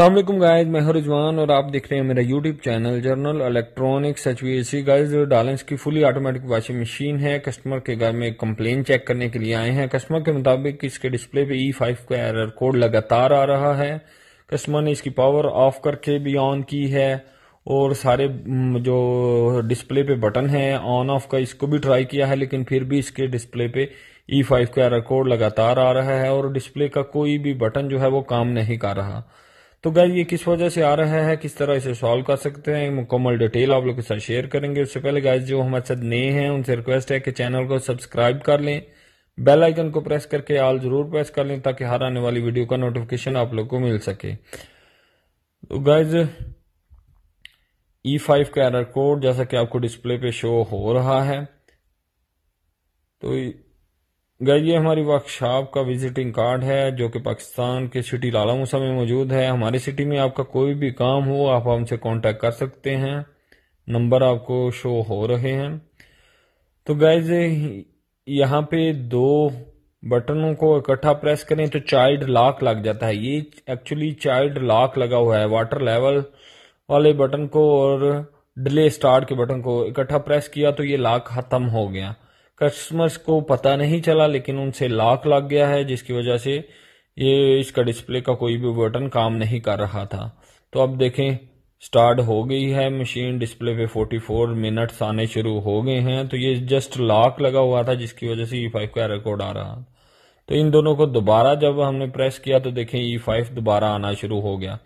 Aslam guys मैं रिजवान और आप देख रहे हैं मेरा YouTube channel general electronics H V C guys Dawlance की फुली ऑटोमेटिक वॉशिंग मशीन है। कस्टमर के घर में कंप्लेन चेक करने के लिए आए हैं। कस्टमर के मुताबिक इसके डिस्प्ले पे ई फाइव का एरर कोड लगातार आ रहा है। कस्टमर ने इसकी पावर ऑफ़ करके भी ऑन की है और सारे जो डिस्प्ले पे बटन है ऑन ऑफ़ का इसको भी ट्राई किया है, लेकिन फिर भी इसके डिस्प्ले पे ई फाइव का एरर कोड लगातार आ रहा है और डिस्प्ले का कोई भी बटन जो है वो काम नहीं कर रहा। तो गाइज़ ये किस वजह से आ रहा है? किस तरह इसे सॉल्व कर सकते हैं? मुकम्मल डिटेल आप लोग के साथ शेयर करेंगे। उससे पहले गाइज़ जो हमारे साथ नए हैं, उनसे रिक्वेस्ट है कि चैनल को सब्सक्राइब कर लें। बेल आइकन को प्रेस करके आल ज़रूर प्रेस कर लें, ताकि हर आने वाली वीडियो का नोटिफिकेशन आप लोग को मिल सके। तो गाइज़ ई फाइव का एरर कोड जैसा कि आपको डिस्प्ले पे शो हो रहा है। तो गई ये हमारी वर्कशॉप का विजिटिंग कार्ड है, जो कि पाकिस्तान के सिटी लाला मूसा में मौजूद है। हमारी सिटी में आपका कोई भी काम हो, आप हमसे कांटेक्ट कर सकते हैं। नंबर आपको शो हो रहे हैं। तो गैज यहाँ पे दो बटनों को इकट्ठा प्रेस करें तो चाइल्ड लॉक लग जाता है। ये एक्चुअली चाइल्ड लॉक लगा हुआ है वाटर लेवल वाले बटन को और डिले स्टार्ट के बटन को इकट्ठा प्रेस किया तो ये लॉक खत्म हो गया। कस्टमर्स को पता नहीं चला, लेकिन उनसे लॉक लग गया है, जिसकी वजह से ये इसका डिस्प्ले का कोई भी बटन काम नहीं कर रहा था। तो अब देखें स्टार्ट हो गई है मशीन डिस्प्ले पे 44 मिनट्स आने शुरू हो गए हैं तो ये जस्ट लॉक लगा हुआ था, जिसकी वजह से ई e फाइव का रिकॉर्ड आ रहा तो इन दोनों को दोबारा जब हमने प्रेस किया तो देखें ई e फाइव दोबारा आना शुरू हो गया।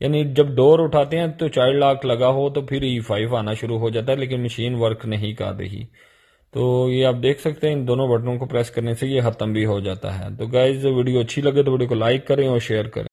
यानी जब डोर उठाते हैं तो चाइल्ड लॉक लगा हो तो फिर ई e फाइव आना शुरू हो जाता है, लेकिन मशीन वर्क नहीं कर रही। तो ये आप देख सकते हैं इन दोनों बटनों को प्रेस करने से ये खत्म भी हो जाता है। तो गाइज़ वीडियो अच्छी लगे तो वीडियो को लाइक करें और शेयर करें।